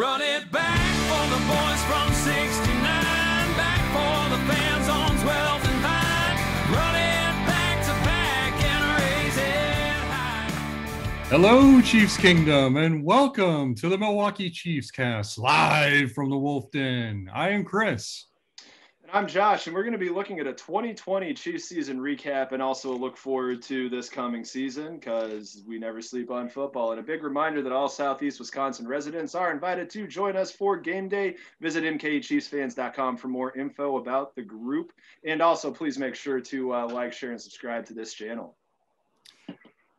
Run it back for the boys from 69, back for the fans on 12th and Vine. Run it back to back and raise it high. Hello, Chiefs Kingdom, and welcome to the Milwaukee Chiefs cast live from the Wolf Den. I am Chris. I'm Josh, and we're going to be looking at a 2020 Chiefs season recap and also a look forward to this coming season because we never sleep on football. And a big reminder that all Southeast Wisconsin residents are invited to join us for game day. Visit mkchiefsfans.com for more info about the group. And also, please make sure to uh, like, share, and subscribe to this channel.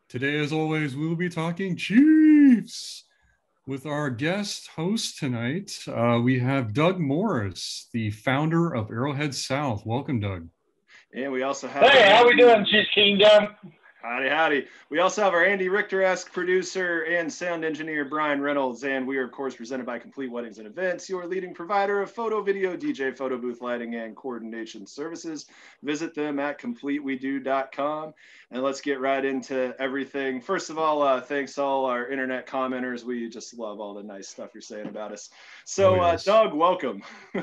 Today, as always, we will be talking Chiefs. With our guest host tonight, uh, we have Doug Morris, the founder of Arrowhead South. Welcome, Doug. And we also have. Hey, how we doing, Chiefs Kingdom? Howdy, howdy. We also have our Andy Richter-esque producer and sound engineer, Brian Reynolds. And we are, of course, presented by Complete Weddings and Events, your leading provider of photo, video, DJ, photo booth lighting, and coordination services. Visit them at completewedo.com. And let's get right into everything. First of all, uh, thanks all our internet commenters. We just love all the nice stuff you're saying about us. So, uh, Doug, welcome.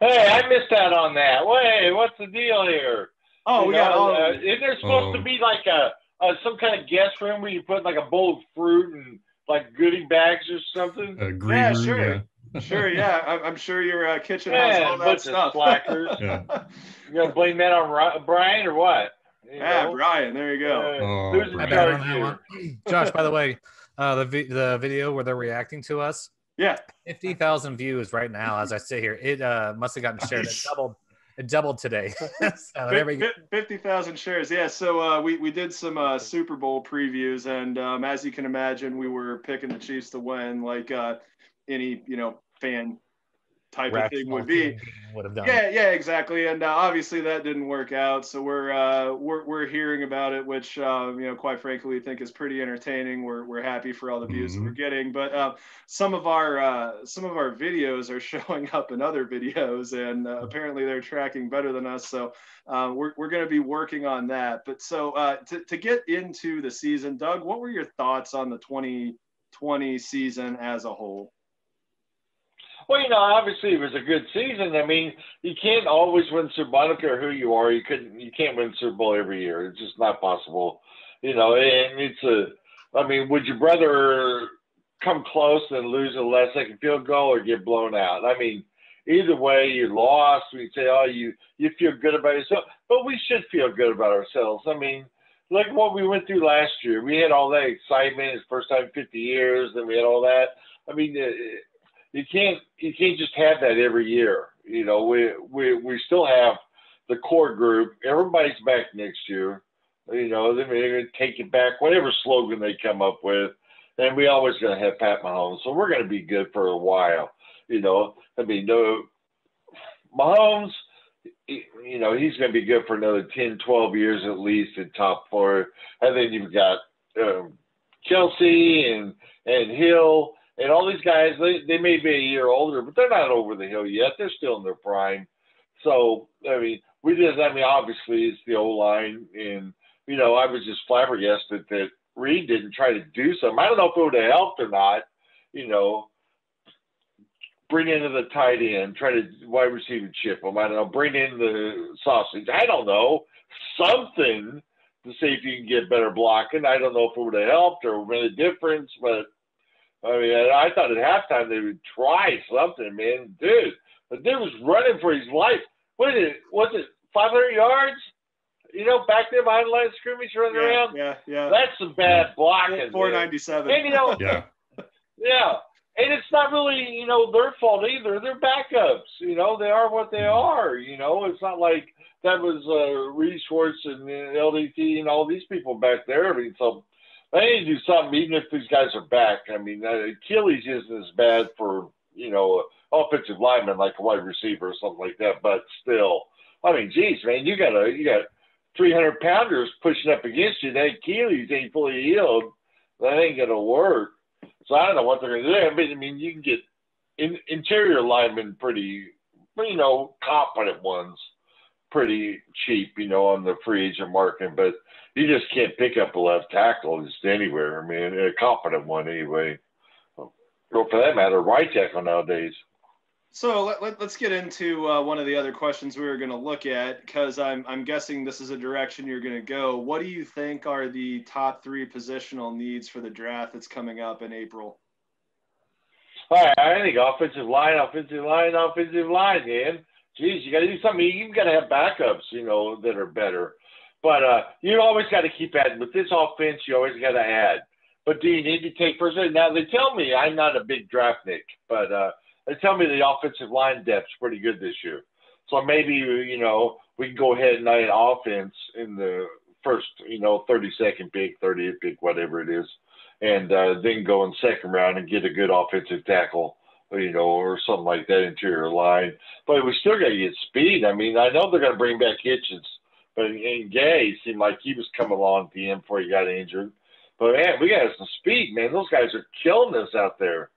Hey, I missed out on that. Wait, what's the deal here? Oh, You we got all. uh, isn't there supposed Oh. to be like a, a some kind of guest room where you put like a bowl of fruit and like goodie bags or something? Uh, green Yeah, room, sure. yeah. sure, yeah. I'm, I'm sure your uh, kitchen has Yeah, all a that bunch stuff. of slackers. Yeah. You gonna blame that on Ri- Brian or what? You Yeah, know? Brian, there you go. Uh, Oh, Brian. My bad charge on that one. Josh, by the way, uh, the vi- the video where they're reacting to us, Yeah. fifty thousand views right now as I sit here. It uh, must have gotten shared. It doubled. It doubled today. so there we go. 50,000 shares. Yeah. So uh, we, we did some uh, Super Bowl previews. And um, as you can imagine, we were picking the Chiefs to win like uh, any, you know, fan type of thing would be. would have done. Yeah, yeah, exactly. And uh, obviously that didn't work out. So we're uh, we're we're hearing about it, which uh, you know, quite frankly, we think is pretty entertaining. We're we're happy for all the views that Mhm. we're getting, but uh, some of our uh, some of our videos are showing up in other videos, and uh, apparently they're tracking better than us. So uh, we're we're going to be working on that. But so uh, to to get into the season, Doug, what were your thoughts on the 2020 season as a whole? Well, you know, obviously it was a good season. I mean, you can't always win Super Bowl. I don't care who you are. You couldn't. You can't win Super Bowl every year. It's just not possible. You know, and it's a. I mean, would you rather come close and lose a last second field goal or get blown out? I mean, either way, you lost. We say, oh, you you feel good about yourself, but we should feel good about ourselves. I mean, look what we went through last year. We had all that excitement. It's first time in 50 years, and we had all that. I mean. Uh, you can't you can't just have that every year. You know, we we we still have the core group. Everybody's back next year. You know, they're going to take it back, whatever slogan they come up with. And we always going to have Pat Mahomes, so we're going to be good for a while. You know, I mean, no, Mahomes. You know, he's going to be good for another 10, 12 years at least in top four. And then you've got um, Kelce and and Hill and all these guys, they, they may be a year older, but they're not over the hill yet. They're still in their prime. So, I mean, we just, I mean, obviously it's the O line. And, you know, I was just flabbergasted that Reid didn't try to do something. I don't know if it would have helped or not, you know, bring in the tight end, try to wide receiver chip him. I don't know, bring in the sausage. I don't know, something to see if you can get better blocking. I don't know if it would have helped or made a difference, but I mean, I thought at halftime they would try something, man. Dude, the dude was running for his life. What is it? Was it 500 yards? You know, back there behind the line of scrimmage running Yeah, around? yeah, yeah. That's some bad blocking. man. 497. And, you know, Yeah. yeah. And it's not really, you know, their fault either. They're backups. You know, they are what they are. You know, it's not like that was uh, Reed Schwartz and uh, LDT and all these people back there. I mean, so they need to do something, even if these guys are back. I mean, uh, Achilles isn't as bad for, you know, offensive lineman like a wide receiver or something like that. But still, I mean, geez, man, you got a you got 300 pounders pushing up against you. That Achilles ain't fully healed. That ain't gonna work. So I don't know what they're gonna do. I mean, I mean, you can get in, interior linemen pretty, you know, competent ones, pretty cheap, you know, on the free agent market. But you just can't pick up a left tackle just anywhere. I mean, a competent one anyway. or for that matter, right tackle nowadays. So let, let, us get into uh, one of the other questions we were going to look at because I'm, I'm guessing this is a direction you're going to go. What do you think are the top three positional needs for the draft that's coming up in April? All right, I think offensive line, offensive line, offensive line, man. Geez, you got to do something. You got to have backups, you know, that are better. But uh, you always got to keep adding. With this offense, you always got to add. But do you need to take first? Now they tell me I'm not a big draft nick, but uh, – they tell me the offensive line depth's pretty good this year. So maybe you know we can go ahead and add offense in the first, you know, 32nd pick, 30th pick, whatever it is, and uh, then go in second round and get a good offensive tackle, you know, or something like that interior line. But we still got to get speed. I mean, I know they're going to bring back Hitchens, but in Gay seemed like he was coming along at the end before he got injured. But man, we got some speed, man. Those guys are killing us out there.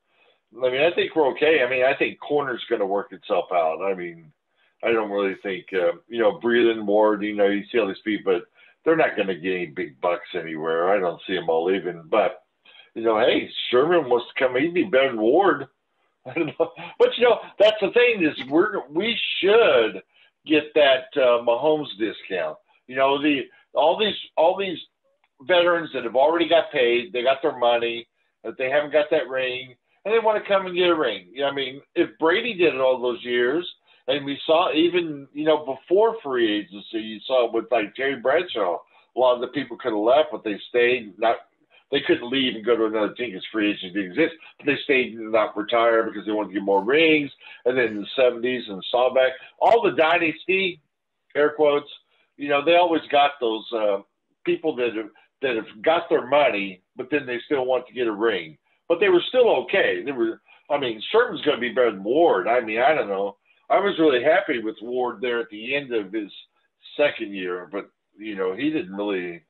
I mean, I think we're okay. I mean, I think corner's going to work itself out. I mean, I don't really think, uh, you know, Breeland, Ward, you know, you see all these people, but they're not going to get any big bucks anywhere. I don't see them all leaving. But, you know, hey, Sherman wants to come. He'd be better than Ward. But, you know, that's the thing is we're, we should get that uh, Mahomes discount. You know, the all these all these veterans that have already got paid, they got their money, but they haven't got that ring – and they want to come and get a ring. You know, I mean, if Brady did it all those years, and we saw even you know before free agency, you saw it with like Terry Bradshaw, a lot of the people could have left, but they stayed. Not they couldn't leave and go to another team because free agency exists, but they stayed and not retire because they wanted to get more rings. And then in the '70s and Staubach, all the dynasty, air quotes, you know, they always got those uh, people that have that have got their money, but then they still want to get a ring but they were still okay. They were, I mean, Sherman's going to be better than Ward. I mean, I don't know. I was really happy with Ward there at the end of his second year, but you know, he didn't really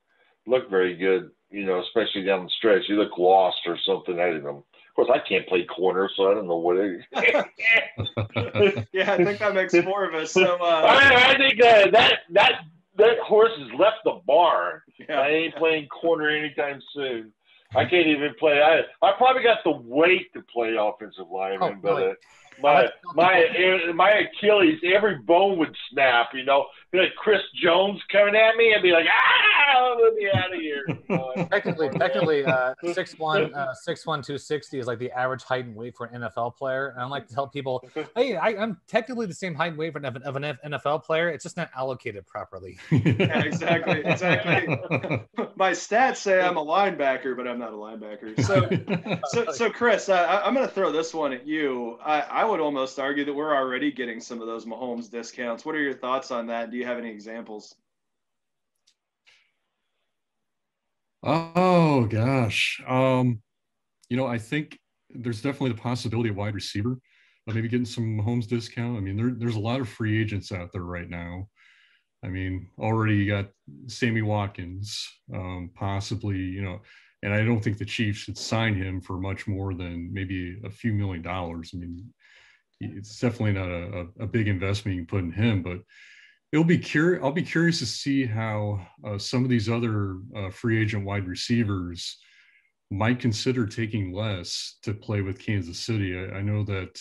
look very good. You know, especially down the stretch, You look lost or something. I don't know. Of course, I can't play corner, so I don't know what. It yeah, I think that makes four of us. So uh... I, I think uh, that that that horse has left the barn. Yeah. I ain't playing corner anytime soon. I can't even play. I I probably got the weight to play offensive lineman, oh, but uh, my my my Achilles, every bone would snap. You know, like Chris Jones coming at me and be like, ah, let me out of here. technically, technically, uh, six one, uh, six one, two sixty is like the average height and weight for an NFL player. And I like to tell people, hey, I, am technically the same height and weight of an, of an NFL player. It's just not allocated properly. yeah, exactly, exactly. my stats say I'm a linebacker, but I'm not a linebacker. So, so, so Chris, uh, I, am going to throw this one at you. I, I would almost argue that we're already getting some of those Mahomes discounts. What are your thoughts on that? Do you have any examples? Oh gosh. Um, you know, I think there's definitely the possibility of wide receiver, of maybe getting some Mahomes discount. I mean, there, there's a lot of free agents out there right now. I mean, already you got Sammy Watkins, um, possibly, you know, and I don't think the Chiefs should sign him for much more than maybe a few million dollars. I mean, it's definitely not a, a big investment you can put in him, but it'll be curious. I'll be curious to see how uh, some of these other uh, free agent wide receivers might consider taking less to play with Kansas City. I, I know that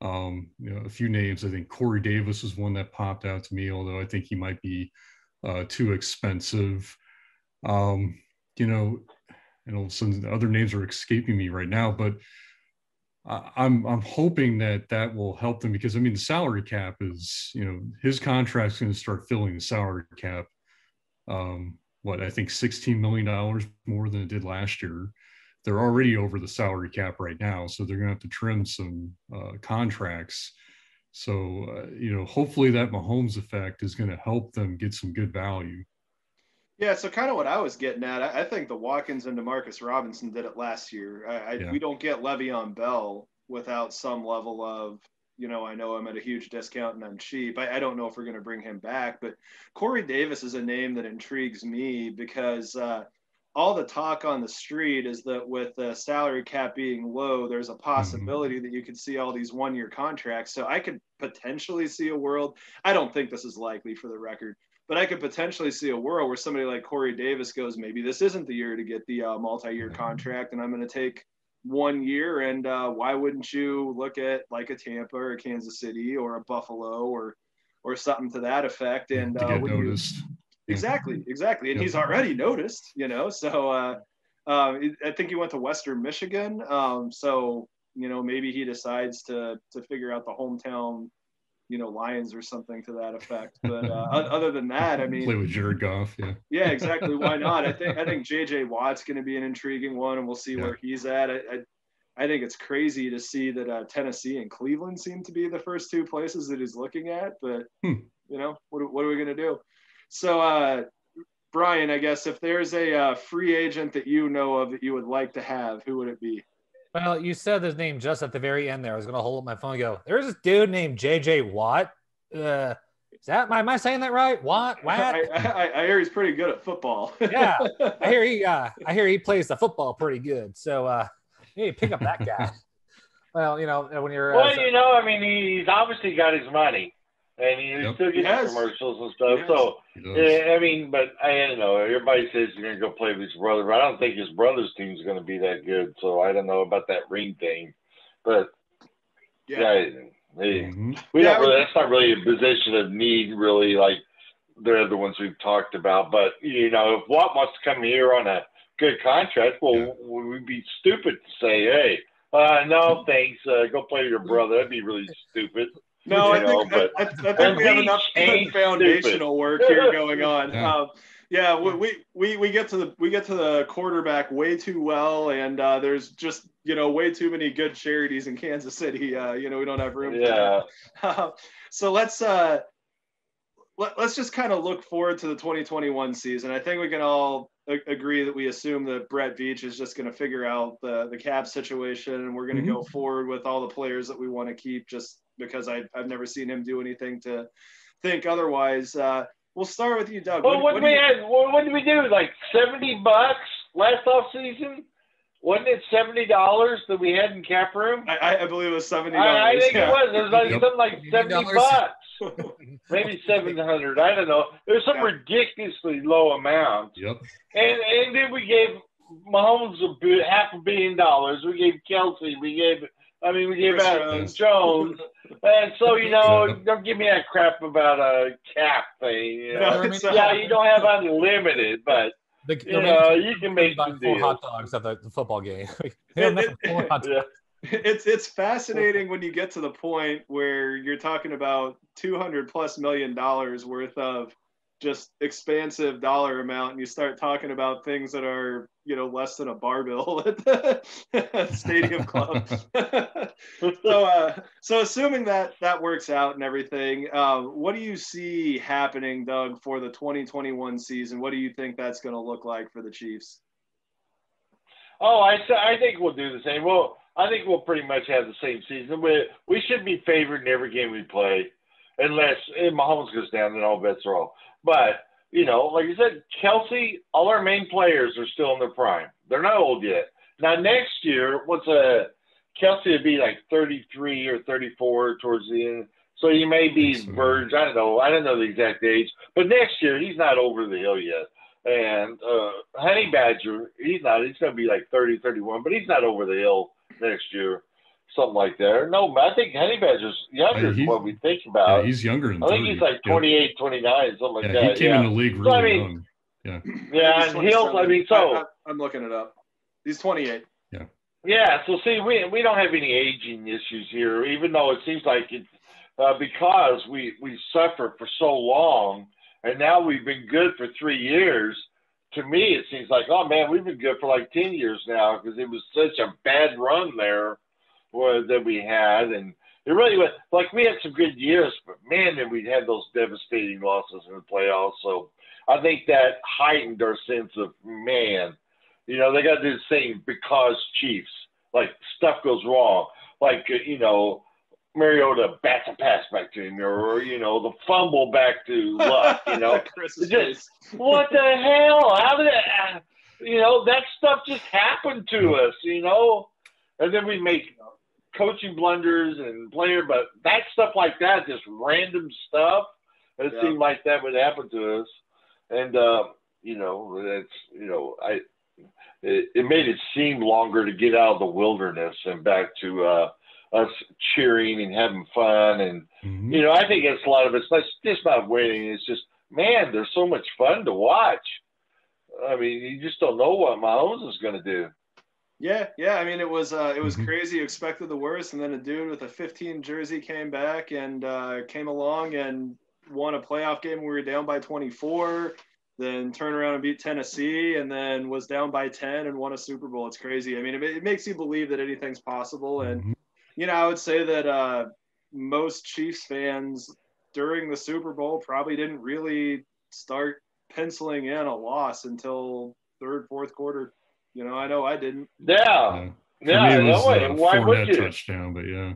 um, you know, a few names. I think Corey Davis was one that popped out to me, although I think he might be uh, too expensive. Um, you know, and all of a sudden other names are escaping me right now, but I'm I'm hoping that that will help them because I mean the salary cap is you know his contract's going to start filling the salary cap. Um, what I think 16 million dollars more than it did last year. They're already over the salary cap right now, so they're going to have to trim some uh, contracts. So uh, you know, hopefully that Mahomes effect is going to help them get some good value. Yeah, so kind of what I was getting at, I, I think the Watkins and Demarcus Robinson did it last year. I, I, yeah. We don't get Le'Veon Bell without some level of, you know, I know I'm at a huge discount and I'm cheap. I, I don't know if we're going to bring him back, but Corey Davis is a name that intrigues me because uh, all the talk on the street is that with the salary cap being low, there's a possibility mm-hmm. that you could see all these one year contracts. So I could potentially see a world. I don't think this is likely for the record but I could potentially see a world where somebody like Corey Davis goes, maybe this isn't the year to get the uh, multi-year contract, and I'm going to take one year, and uh, why wouldn't you look at like a Tampa or a Kansas City or a Buffalo or or something to that effect? And to uh, get when you- exactly, exactly, and Yep. he's already noticed, you know. So uh, uh, I think he went to Western Michigan. Um, so you know maybe he decides to to figure out the hometown, you know, Lions or something to that effect. But uh, other than that, I mean, Play with Jared Goff. Yeah. yeah, exactly. Why not? I think I think JJ Watt's going to be an intriguing one, and we'll see Yeah. where he's at. I, I I think it's crazy to see that uh, Tennessee and Cleveland seem to be the first two places that he's looking at. But Hmm. you know, what what are we going to do? So, uh, Brian, I guess if there's a uh, free agent that you know of that you would like to have, who would it be? Well, you said his name just at the very end there. I was going to hold up my phone and go, there's this dude named JJ Watt. Uh, is that, am I saying that right? Watt? Watt? I, I, I hear he's pretty good at football. Yeah. I hear he, uh, I hear he plays the football pretty good. So, uh, hey, pick up that guy. well, you know, when you're, uh, Well, so- you know, I mean, he's obviously got his money, and he Yep. still gets Yes. commercials and stuff. Yes. So, yeah, I mean, but I don't know. Everybody says he's going to go play with his brother, but I don't think his brother's team's going to be that good. So I don't know about that ring thing. But yeah, they, Mhm. we Yeah, don't really. That's not really a position of need, really, like the other ones we've talked about. But you know, if Watt wants to come here on a good contract, well, Yeah. we'd be stupid to say, "Hey, uh, no, thanks, uh, go play with your brother." That'd be really stupid. No, I think know, I, I, I think we have enough ain't good foundational work here going on. Yeah. Um, yeah, we, we we we get to the we get to the quarterback way too well, and uh, there's just you know way too many good charities in Kansas City. Uh, you know we don't have room. for Yeah. that. so let's uh, let, let's just kind of look forward to the 2021 season. I think we can all a- agree that we assume that Brett Veach is just going to figure out the the cap situation, and we're going to Mhm. go forward with all the players that we want to keep, just because I I've never seen him do anything to think otherwise. Uh, we'll start with you, Doug. Well, What- what, what did do we you- had? What, what did we do? Like seventy bucks last off season? Wasn't it seventy dollars that we had in cap room? I, I- I believe it was seventy I, I dollars. think it was. It was like Yep. something like seventy bucks, maybe seven hundred. I don't know. It was some Yeah. ridiculously low amount. Yep. And and then we gave Mahomes a half a billion dollars. We gave Kelce. We gave. I mean, we gave out Jones. Jones. And so you know, don't give me that crap about a cap thing. You know? No, it's, yeah, you don't have unlimited, but the, the you know, you can make some four deals. hot dogs at the, the football game. they have enough for four hot dogs. Yeah. it's it's fascinating when you get to the point where you're talking about 200 plus million dollars worth of just expansive dollar amount and you start talking about things that are you know less than a bar bill at the stadium club so uh so assuming that that works out and everything um what do you see happening doug for the 2021 season what do you think that's going to look like for the chiefs Oh, I, I think we'll do the same. Well, I think we'll pretty much have the same season. We we should be favored in every game we play, unless if Mahomes goes down, then all bets are off. But you know, like you said, Kelce, all our main players are still in their prime. They're not old yet. Now next year, what's a Kelce would be like 33 or 34 towards the end. So he may be So- verge. I don't know. I don't know the exact age. But next year, he's not over the hill yet. And uh, Honey Badger, he's not. He's going to be like 30, 31, but he's not over the hill next year. Something like that. No, I think Honey Badger's younger Uh, he- than what we think Yeah, about. he's younger than I think 30. he's like Yep. 28, 29, something like Yeah, that. he came yeah. in the league So, really I mean, young. Yeah, He's and Hills, I mean, so. I, I, am looking it up he's 28 Yeah, so see, we we don't have any aging issues here, even though it seems like it, uh, because we we suffered for so long, and now we've been good for three years. To me, it seems like, oh man, we've been good for like ten years now because it was such a bad run there uh, that we had, and it really was like we had some good years, but man, then we had those devastating losses in the playoffs. So I think that heightened our sense of man. You know, they got to do the same because Chiefs. Like stuff goes wrong. Like uh, you know, Mariota bats a pass back to him, or you know, the fumble back to Luck. You know, Just- what the hell? How did it? uh, You know, that stuff just happened to us. You know, and then we make coaching blunders and player, but that stuff like that, just random stuff. It Yeah. seemed like that would happen to us, and uh, you know, that's you know, I it, it made it seem longer to get out of the wilderness and back to uh, us cheering and having fun. And Mhm. you know, I think it's a lot of it's not just not winning. It's just man, they're so much fun to watch. I mean, you just don't know what Mahomes is going to do. Yeah, yeah. I mean, it was uh, it was Mhm. crazy. You expected the worst, and then a dude with a 15 jersey came back and uh, came along and won a playoff game. We were down by 24, then turn around and beat Tennessee, and then was down by 10 and won a Super Bowl. It's crazy. I mean, it, it makes you believe that anything's possible. And Mhm. you know, I would say that uh, most Chiefs fans during the Super Bowl probably didn't really start penciling in a loss until third, fourth quarter. You know, I know I didn't. Yeah, Yeah. For yeah. me, it no way. uh, Why would you? touchdown, but yeah,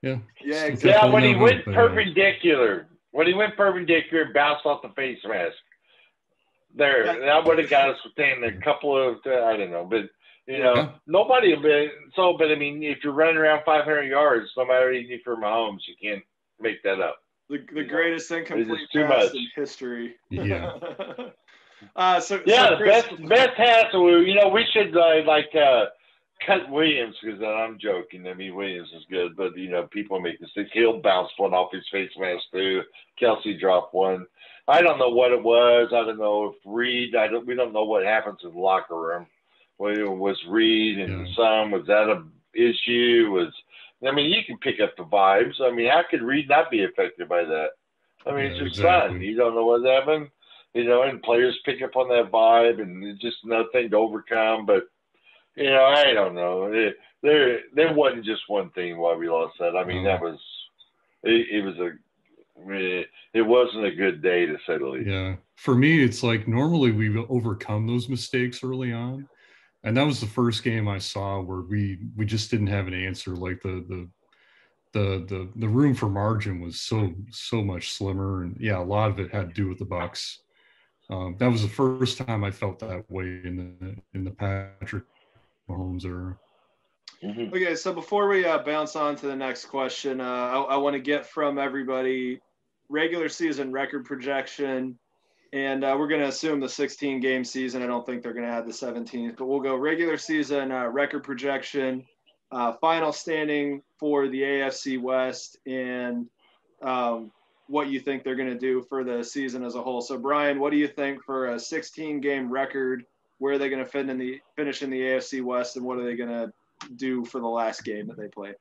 yeah, Yeah, exactly. Yeah, when he went hope, but, uh, perpendicular, when he went perpendicular, bounced off the face mask. There, Yeah. that would have got us within a couple of, I don't know, but you know, Yeah. nobody will be. So, but I mean, if you're running around 500 yards, no matter even if you're Mahomes, you can't make that up. The, the greatest incomplete just too pass much. in history. Yeah. uh, so Yeah, so the Chris, best best pass. You know, we should uh, like uh, cut Williams because I'm joking. I mean, Williams is good, but you know, people make mistakes. He'll bounce one off his face mask too. Kelce dropped one. I don't know what it was. I don't know if Reid. I don't. We don't know what happens in the locker room. Whether it was Reid and Yeah. some was that a issue? Was I mean, you can pick up the vibes. I mean, how could Reid not be affected by that? I mean, it's Yeah, your exactly. son. You don't know what happened you know, and players pick up on that vibe, and it's just another thing to overcome. But you know, I don't know. It, there, there wasn't just one thing why we lost that. I mean, No. that was it, it was a it, it wasn't a good day to say the least. yeah. For me, it's like normally we overcome those mistakes early on, and that was the first game I saw where we we just didn't have an answer. Like the the the the the room for margin was so so much slimmer, and yeah, a lot of it had to do with the Bucs. Um, that was the first time I felt that way in the in the Patrick Mahomes era. Mhm. Okay, so before we uh, bounce on to the next question, uh, I, I want to get from everybody regular season record projection, and uh, we're going to assume the 16 game season. I don't think they're going to add the 17th, but we'll go regular season uh, record projection, uh, final standing for the AFC West, and um, what you think they're going to do for the season as a whole. So, Brian, what do you think for a 16 game record? Where are they going to fit in the finish in the AFC West, and what are they going to do for the last game that they play?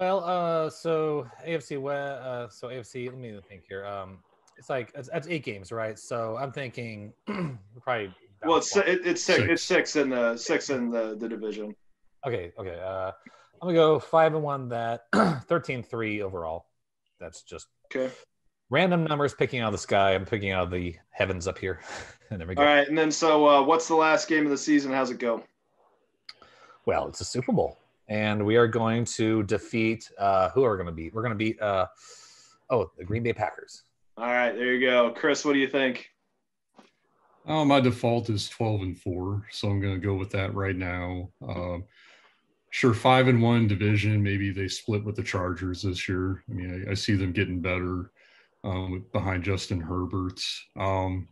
Well, uh, so AFC, we- uh, so AFC. Let me think here. Um, it's like it's, it's eight games, right? So I'm thinking probably. Well, it's it, it's six, Six. it's six in the six in the, the division. okay. Okay. Uh, I'm gonna go five and one. That 13-3 overall. That's just Okay. Random numbers picking out of the sky. I'm picking out of the heavens up here. and there we go. All right, and then so uh, what's the last game of the season? How's it go? Well, it's a Super Bowl, and we are going to defeat. Uh, who are we going to beat? We're going to beat. Uh, oh, the Green Bay Packers. All right, there you go, Chris. What do you think? Oh, my default is 12 and four, so I'm going to go with that right now. Um, sure, five and one division. Maybe they split with the Chargers this year. I mean, I, I see them getting better um, behind Justin Herbert's. Um,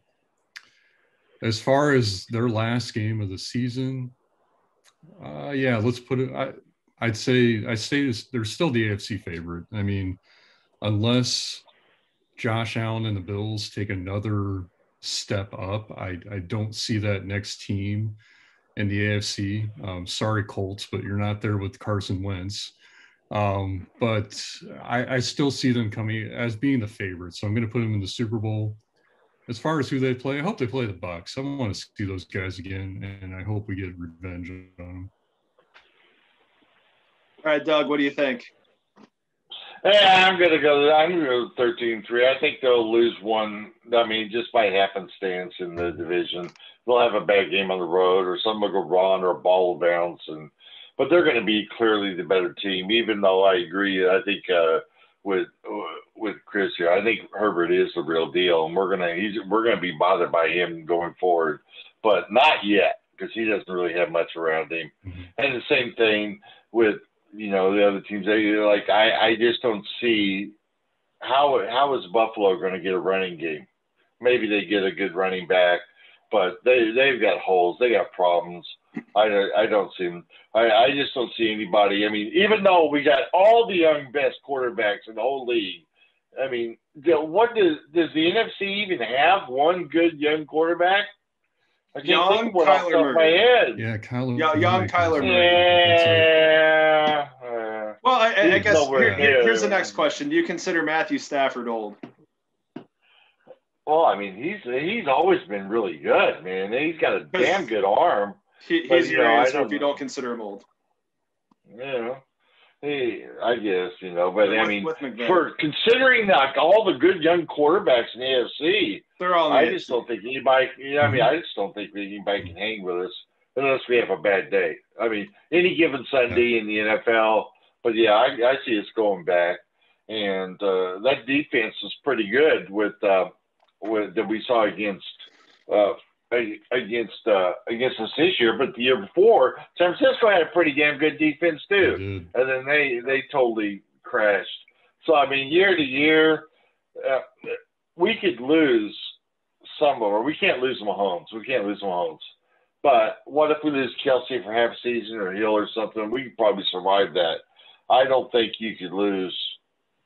as far as their last game of the season, uh, yeah, let's put it. I, I'd say I say they're still the AFC favorite. I mean, unless Josh Allen and the Bills take another step up. I, I don't see that next team in the AFC. Um, sorry, Colts, but you're not there with Carson Wentz. Um, but I, I still see them coming as being the favorite. So I'm going to put them in the Super Bowl. As far as who they play, I hope they play the Bucs. I want to see those guys again, and I hope we get revenge on them. All right, Doug. What do you think? Yeah, I'm gonna go. I'm gonna go 13-3. I think they'll lose one. I mean, just by happenstance in the division, they'll have a bad game on the road, or something will go wrong, or a ball will bounce, and but they're going to be clearly the better team. Even though I agree, I think uh, with with Chris here, I think Herbert is the real deal, and we're gonna he's we're gonna be bothered by him going forward, but not yet because he doesn't really have much around him. Mhm. And the same thing with you know the other teams. They like I I just don't see how how is Buffalo going to get a running game? Maybe they get a good running back, but they they've got holes. They got problems. I don't I don't see them. I I just don't see anybody. I mean, even though we got all the young best quarterbacks in the whole league, I mean, what does does the NFC even have one good young quarterback? I can't Young think of one off the Kyler top my Murray. head. Yeah, Kyler. Yeah, young Kyler Murray. That's it. Yeah. uh, Well, I, I I guess here- here- here's the next question: Do you consider Matthew Stafford old? well, I mean, he's he's always been really good, man. He's got a Because- damn good arm. He, But, he's you your know, answer if you don't consider him old. You know, he, I guess you know, but I mean, for considering like all the good young quarterbacks in the AFC, they're all. I just don't think anybody. You know, I mean, I just don't think anybody can hang with us unless we have a bad day. I mean, any given Sunday in the NFL. But yeah, I, I see us going back, and uh, that defense is pretty good with uh, with that we saw against uh, against uh, against us this year. But the year before, San Francisco had a pretty damn good defense too and then they they totally crashed. So I mean, year to year, uh, we could lose some of, or we can't lose Mahomes. We can't lose Mahomes. But what if we lose Kelce for half a season or Hill or something? We could probably survive that. I don't think you could lose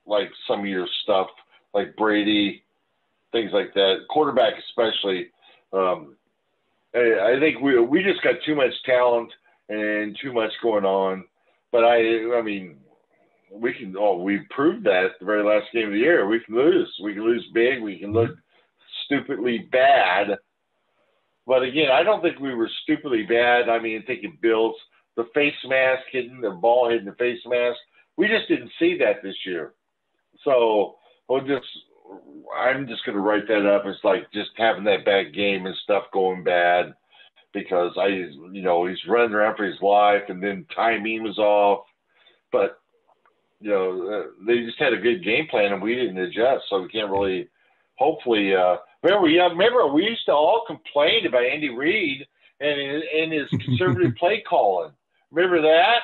like some of your stuff, like Brady, things like that. Quarterback especially. Um, I, think we we just got too much talent and too much going on. But I, I mean, we can. Oh, we proved that at the very last game of the year. We can lose. We can lose big. We can look stupidly bad. But again, I don't think we were stupidly bad. I mean, thinking Bills, the face mask hitting the ball hitting the face mask. We just didn't see that this year. So we'll just. I'm just going to write that up as like just having that bad game and stuff going bad because I, you know, he's running around for his life, and then timing was off. But you know, uh, they just had a good game plan, and we didn't adjust, so we can't really. Hopefully, uh, remember, yeah, remember we used to all complain about Andy Reid and and his conservative play calling. Remember that?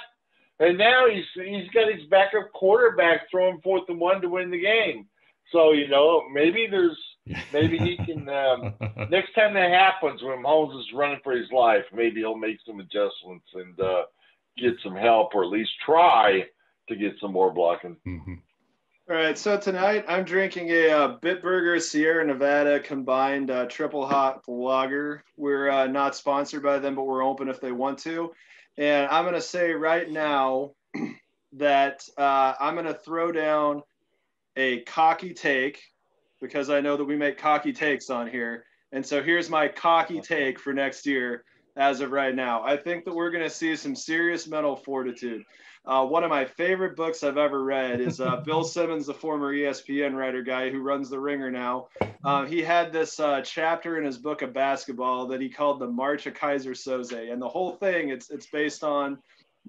And now he's he's got his backup quarterback throwing fourth and one to win the game. So you know, maybe there's maybe he can. Um, next time that happens, when Holmes is running for his life, maybe he'll make some adjustments and uh, get some help, or at least try to get some more blocking. Mhm. All right, so tonight I'm drinking a uh, Bitburger Sierra Nevada combined uh, triple hot lager. We're uh, not sponsored by them, but we're open if they want to. And I'm going to say right now that uh, I'm going to throw down a cocky take because I know that we make cocky takes on here. And so here's my cocky take for next year as of right now. I think that we're going to see some serious mental fortitude. Uh, one of my favorite books I've ever read is uh, Bill Simmons, the former ESPN writer guy who runs The Ringer now. Uh, he had this uh, chapter in his book of basketball that he called the March of Keyser Soze, and the whole thing it's it's based on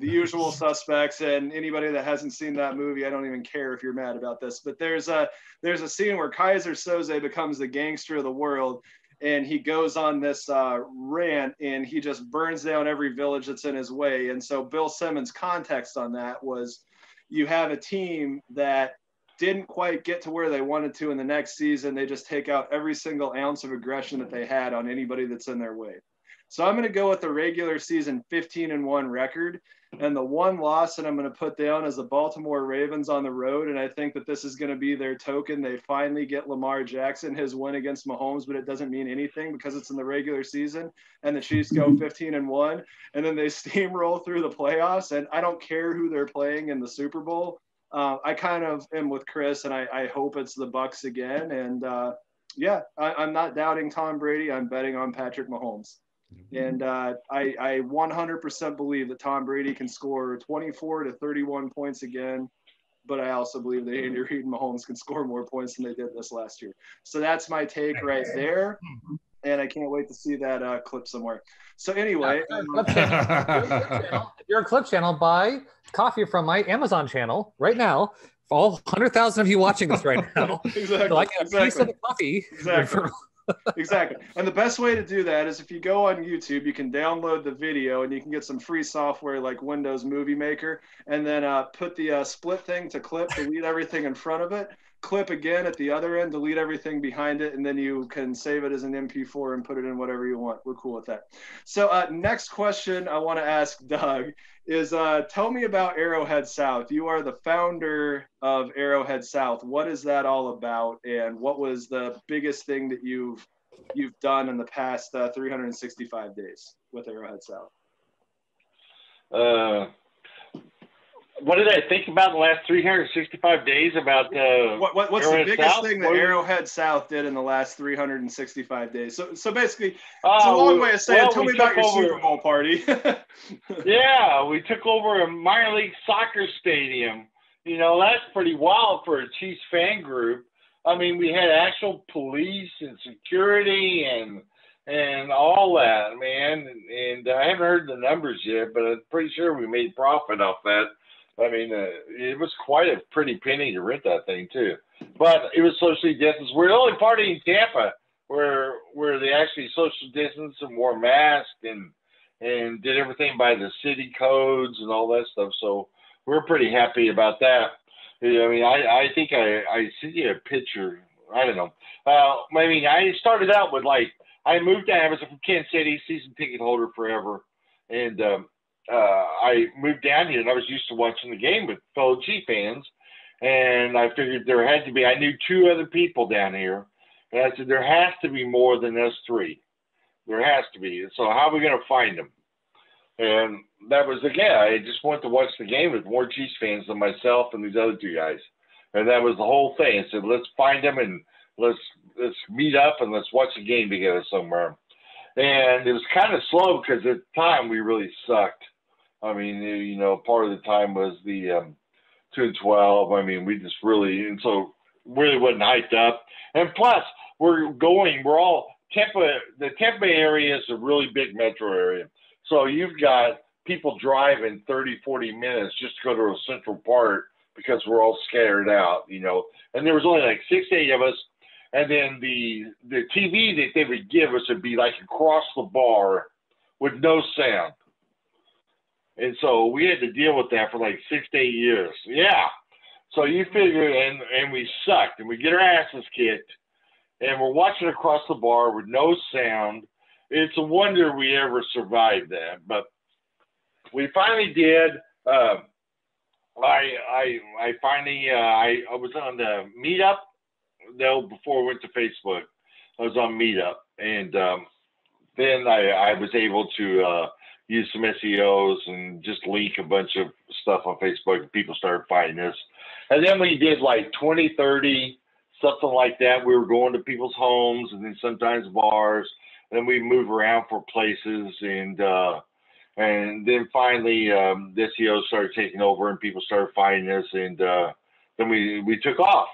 the usual suspects. And anybody that hasn't seen that movie, I don't even care if you're mad about this, but there's a there's a scene where Keyser Soze becomes the gangster of the world, and he goes on this uh, rant and he just burns down every village that's in his way. And so Bill Simmons' context on that was you have a team that didn't quite get to where they wanted to in the next season. They just take out every single ounce of aggression that they had on anybody that's in their way. So I'm going to go with the regular season 15 and 1 record. And the one loss that I'm going to put down is the Baltimore Ravens on the road. And I think that this is going to be their token. They finally get Lamar Jackson his win against Mahomes, but it doesn't mean anything because it's in the regular season. And the Chiefs go 15 and 1. And then they steamroll through the playoffs. And I don't care who they're playing in the Super Bowl. Uh, I kind of am with Chris, and I, I hope it's the Bucs again. And uh, yeah, I, I'm not doubting Tom Brady. I'm betting on Patrick Mahomes. And uh, I, I 100% believe that Tom Brady can score 24 to 31 points again. But I also believe that Andy Reid and Mahomes can score more points than they did this last year. So that's my take right there. And I can't wait to see that uh, clip somewhere. So anyway, um, clip channel. If you're a clip channel, buy coffee from my Amazon channel right now. All 100,000 of you watching this right now, exactly, so I get a piece of the coffee. Exactly. exactly. And the best way to do that is if you go on YouTube, you can download the video and you can get some free software like Windows Movie Maker and then uh, put the uh, split thing to clip, delete everything in front of it. Clip again at the other end, delete everything behind it, and then you can save it as an MP4 and put it in whatever you want. We're cool with that. So, uh, next question I want to ask Doug is uh, tell me about Arrowhead South. You are the founder of Arrowhead South. What is that all about, and what was the biggest thing that you've you've done in the past uh, 365 days with Arrowhead South? Uh, what did I think about the last 365 days about uh, What, what what's Arrowhead the biggest South? thing that Arrowhead South did in the last 365 days? So so basically, it's a Oh, long way of saying. well, tell me about your over- Super Bowl party. Yeah, we took over a minor league soccer stadium. You know, that's pretty wild for a Chiefs fan group. I mean, we had actual police and security and and all that, man. And, and I haven't heard the numbers yet, but I'm pretty sure we made profit off that. I mean, uh, it was quite a pretty penny to rent that thing too. But it was socially distanced. We're the only party in Tampa where where they actually social distanced and wore masks and and did everything by the city codes and all that stuff. So we're pretty happy about that. I mean, I, I think I, I sent you a picture. I don't know. Uh, I mean, I started out with like, I moved I was from Kansas City, season ticket holder forever. And um, uh, I moved down here and I was used to watching the game with fellow G fans. And I figured there had to be, I knew two other people down here. And I said, there has to be more than us three. There has to be. So how are we going to find them? And that was again, I just wanted to watch the game with more Chiefs fans than myself and these other two guys. And that was the whole thing. I said, let's find them and let's let's meet up and let's watch a game together somewhere. And it was kind of slow because at the time we really sucked. I mean, you know, part of the time was the um, two and twelve. I mean, we just really and so really wasn't hyped up. And plus, we're going. We're all Tampa. The Tampa area is a really big metro area. So you've got people driving 30, 40 minutes just to go to a central part because we're all scattered out, you know. And there was only like six, eight of us. And then the the TV that they would give us would be like across the bar with no sound. And so we had to deal with that for like six to eight years. Yeah. So you figure, and and we sucked, and we get our asses kicked, and we're watching across the bar with no sound. It's a wonder we ever survived that, but we finally did. Uh, I I I finally uh, I I was on the meetup. No, before I went to Facebook, I was on meetup, and um, then I I was able to uh, use some SEOs and just link a bunch of stuff on Facebook. And people started finding us, and then we did like 20, 30, something like that. We were going to people's homes, and then sometimes bars. And we move around for places, and uh, and then finally um, the SEO started taking over, and people started finding us, and uh, then we we took off.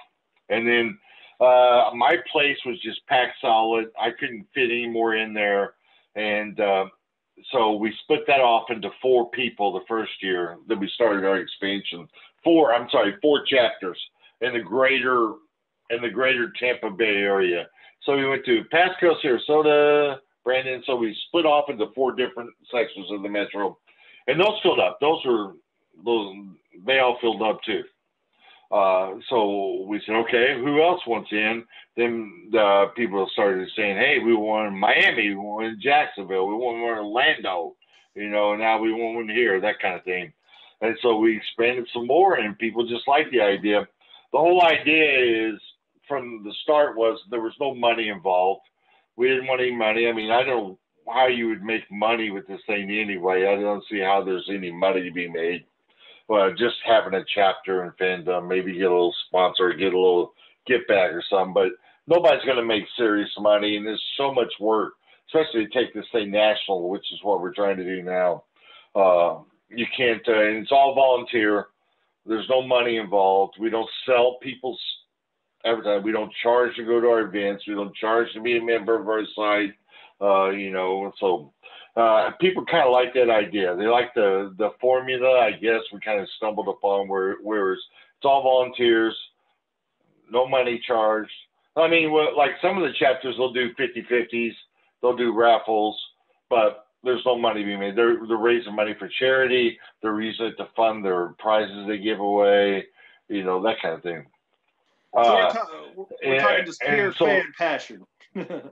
And then uh, my place was just packed solid. I couldn't fit any more in there, and uh, so we split that off into four people the first year that we started our expansion. Four, I'm sorry, four chapters in the greater in the greater Tampa Bay area. So we went to Pasco, Sarasota, Brandon. So we split off into four different sections of the metro, and those filled up. Those were those they all filled up too. Uh, so we said, okay, who else wants in? Then the people started saying, hey, we want Miami, we want Jacksonville, we want Orlando, you know, now we want one here, that kind of thing. And so we expanded some more, and people just liked the idea. The whole idea is from the start was there was no money involved. We didn't want any money. I mean, I don't know how you would make money with this thing anyway. I don't see how there's any money to be made. Well, just having a chapter in fandom, maybe get a little sponsor, get a little get back or something. But nobody's going to make serious money, and there's so much work, especially to take this thing national, which is what we're trying to do now. Uh, you can't, uh, and it's all volunteer. There's no money involved. We don't sell people's advertising. We don't charge to go to our events. We don't charge to be a member of our site. Uh, you know, so uh, people kind of like that idea. They like the the formula. I guess we kind of stumbled upon where where it's, it's all volunteers, no money charged. I mean, like some of the chapters, they'll do 50-50s, they'll do raffles, but there's no money being made. They're they're raising money for charity. They're using it to fund their prizes they give away. You know that kind of thing. So we're, Uh, ta- we're and- talking just pure so- fan passion.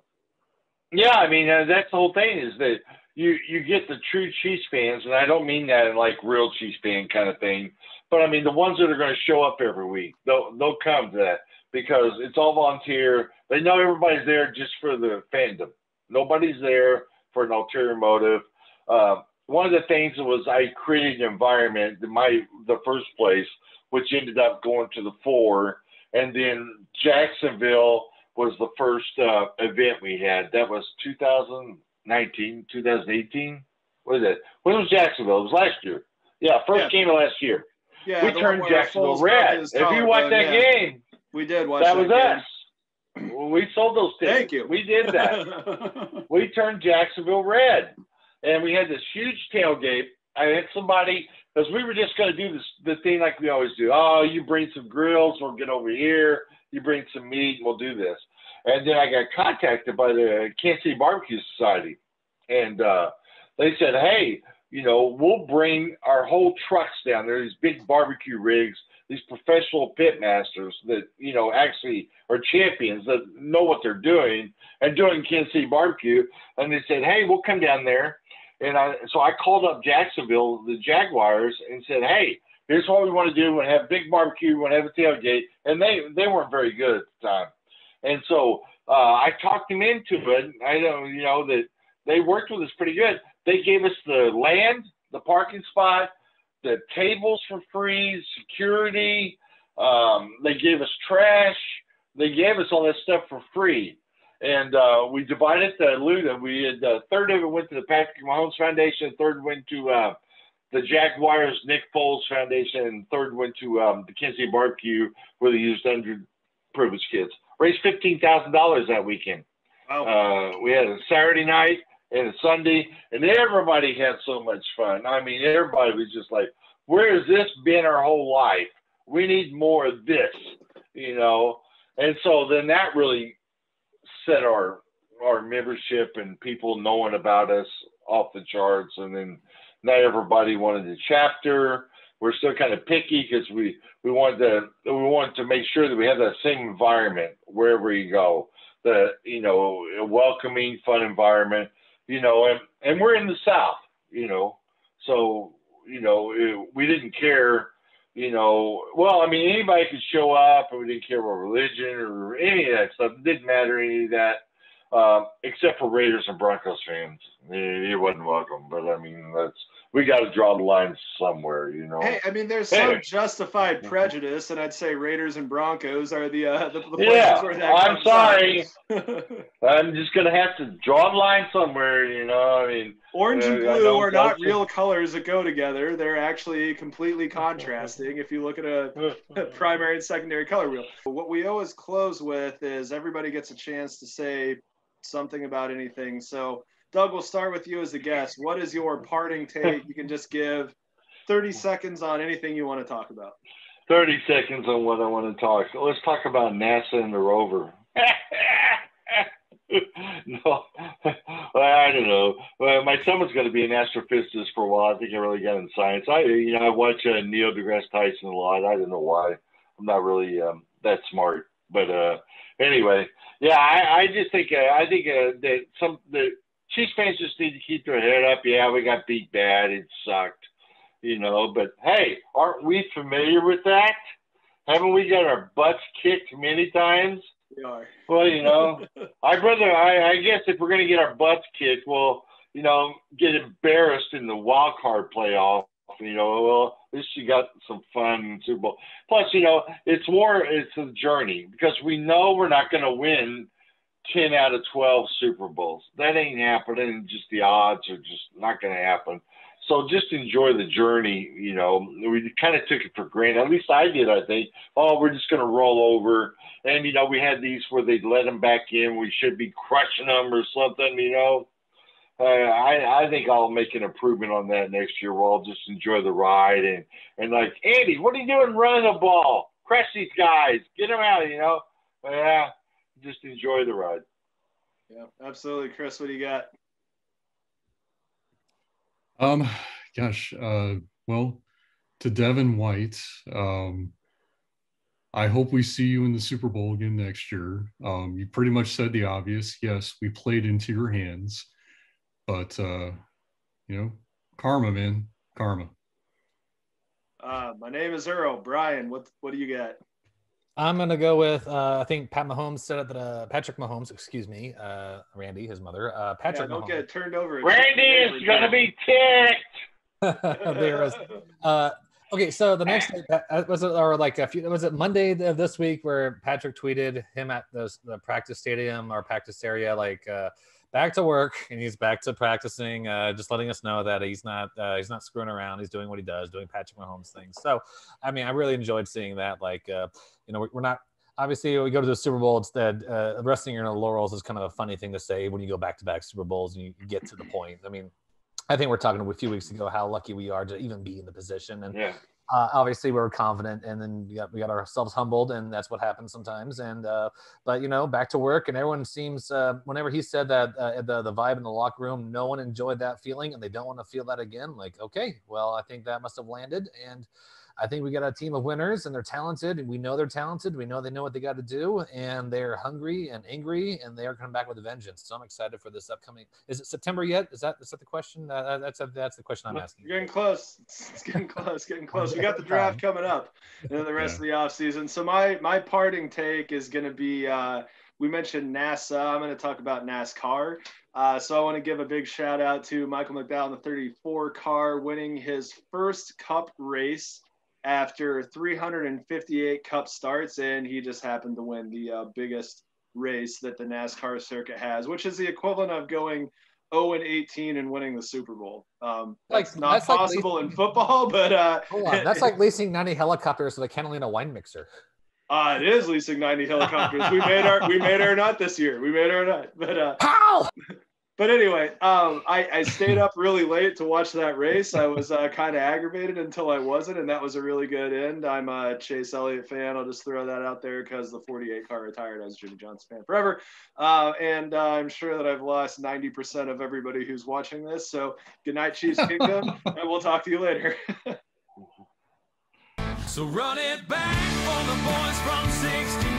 Yeah, I mean uh, that's the whole thing is that you you get the true Chiefs fans, and I don't mean that in like real Chiefs fan kind of thing, but I mean the ones that are going to show up every week. They'll they'll come to that because it's all volunteer. They know everybody's there just for the fandom. Nobody's there for an ulterior motive. Uh, one of the things was I created an environment my the first place, which ended up going to the four, and then Jacksonville was the first uh, event we had. That was 2019, 2018. What is it? When was Jacksonville? It was last year. Yeah, first Yeah. game of last year. Yeah, we turned Jacksonville red. If you collarbone, watch that yeah. game, we did watch that that, was us. We sold those tickets. Thank you. We did that. that. we turned Jacksonville red, and we had this huge tailgate. I had somebody because we were just going to do this the thing like we always do. Oh, you bring some grills, we'll get over here. You bring some meat, and we'll do this. And then I got contacted by the Kansas City Barbecue Society, and uh, they said, "Hey, you know, we'll bring our whole trucks down there. These big barbecue rigs." These professional pit masters that you know actually are champions that know what they're doing and doing Kansas City barbecue, and they said, "Hey, we'll come down there." And I, so I called up Jacksonville, the Jaguars, and said, "Hey, here's what we want to do. We want to have big barbecue. We want to have a tailgate." And they they weren't very good at the time, and so uh, I talked them into it. I know you know that they worked with us pretty good. They gave us the land, the parking spot, the tables for free, security. Um, they gave us trash. They gave us all that stuff for free and uh, we divided the loot. And we had uh, third of it went to the Patrick Mahomes Foundation, third went to uh, the Jaguars Nick Foles Foundation, and third went to um, the Kansas City Barbecue, where they used underprivileged kids. Raised fifteen thousand dollars that weekend. Wow. Uh, we had a Saturday night and a Sunday, and everybody had so much fun. I mean, everybody was just like, "Where has this been our whole life? We need more of this," you know. And so then that really set our our membership and people knowing about us off the charts. And then not everybody wanted a chapter. We're still kind of picky because we we wanted to we wanted to make sure that we have that same environment wherever you go. The you know a welcoming, fun environment. You know, and and we're in the South. You know, so you know it, we didn't care. You know, well, I mean, anybody could show up, and we didn't care about religion or any of that stuff. It didn't matter any of that, um, except for Raiders and Broncos fans. It, it wasn't welcome, but I mean, that's we got to draw the line somewhere, you know. Hey, I mean, there's some justified prejudice, and I'd say Raiders and Broncos are the uh, the, the places Yeah, where that I'm comes sorry. I'm just gonna have to draw the line somewhere, you know. I mean, Orange and Uh, blue are not doubt you. real colors that go together. They're actually completely contrasting if you look at a primary and secondary color wheel. What we always close with is everybody gets a chance to say something about anything. So, Doug, we'll start with you as the guest. What is your parting take? You can just give 30 seconds on anything you want to talk about. 30 seconds on what I want to talk. Let's talk about NASA and the rover. no, I don't know. My son was going to be an astrophysicist for a while. I think I really got in science. I, you know, I watch uh, Neil deGrasse Tyson a lot. I don't know why. I'm not really um, that smart, but uh, anyway, yeah, I, I just think uh, I think uh, that some the Chiefs fans just need to keep their head up. Yeah, we got beat bad. It sucked, you know. But hey, aren't we familiar with that? Haven't we got our butts kicked many times? We are. Well, you know, I'd rather, I, I guess, if we're going to get our butts kicked, well, you know, get embarrassed in the wild card playoff. You know, well, at least you got some fun in Super Bowl. Plus, you know, it's more, it's a journey because we know we're not going to win 10 out of 12 Super Bowls. That ain't happening. Just the odds are just not going to happen. So just enjoy the journey. You know, we kind of took it for granted. At least I did. I think. Oh, we're just going to roll over. And you know, we had these where they'd let them back in. We should be crushing them or something. You know, uh, I I think I'll make an improvement on that next year. Where I'll just enjoy the ride and and like Andy, what are you doing running the ball? Crush these guys. Get them out. You know. Yeah. Just enjoy the ride. Yeah, absolutely. Chris, what do you got? Um, gosh, uh, well, to Devin White, um, I hope we see you in the Super Bowl again next year. Um, you pretty much said the obvious. Yes, we played into your hands, but uh, you know, karma, man, karma. Uh, my name is Earl. Brian, what what do you got? I'm gonna go with uh, I think Pat Mahomes said it that uh, Patrick Mahomes, excuse me, uh, Randi, his mother, uh, Yeah, Patrick don't Mahomes. get turned over. Randi is gonna be ticked. there is. Uh, okay, so the next day uh, was it or like a few was it Monday of this week where Patrick tweeted him at the, the practice stadium or practice area like uh, back to work and he's back to practicing, uh, just letting us know that he's not uh, he's not screwing around. He's doing what he does, doing Patrick Mahomes things. So, I mean, I really enjoyed seeing that. Like, uh, you know, we- we're not. Obviously, we go to the Super Bowl. It's that uh, resting your laurels is kind of a funny thing to say when you go back to back Super Bowls and you get to the point. I mean, I think we're talking a few weeks ago how lucky we are to even be in the position, and Yeah. Uh, obviously we were confident, and then we got we got ourselves humbled, and that's what happens sometimes. And uh, but you know, back to work, and everyone seems uh, whenever he said that uh, the the vibe in the locker room, no one enjoyed that feeling, and they don't want to feel that again. Like, okay, well, I think that must have landed, and I think we got a team of winners, and they're talented, and we know they're talented. We know they know what they got to do, and they're hungry and angry, and they are coming back with a vengeance. So I'm excited for this upcoming. Is it September yet? Is that is that the question? Uh, that's that's the question I'm asking. You're getting close. It's getting close. Getting close. We got the draft coming up, and then the rest of the off season. So my my parting take is going to be. Uh, we mentioned NASA. I'm going to talk about NASCAR. Uh, so I want to give a big shout out to Michael McDowell in the 34 car, winning his first Cup race after 358 Cup starts, and he just happened to win the uh, biggest race that the NASCAR circuit has, which is the equivalent of going 0 and 18 and winning the Super Bowl. Um, Like- that's not that's like possible in football, but uh, Hold on, that's like leasing 90 helicopters with a Catalina wine mixer. uh, it is leasing 90 helicopters. We made our we made our nut this year. We made our nut, but uh, Pow! But anyway, um, I, I stayed up really late to watch that race. I was uh, kind of aggravated until I wasn't, and that was a really good end. I'm a Chase Elliott fan. I'll just throw that out there because the 48 car retired. I was a Jimmie Johnson fan forever, uh, and uh, I'm sure that I've lost 90% of everybody who's watching this. So good night, Chiefs Kingdom, and we'll talk to you later. So run it back for the boys from 69.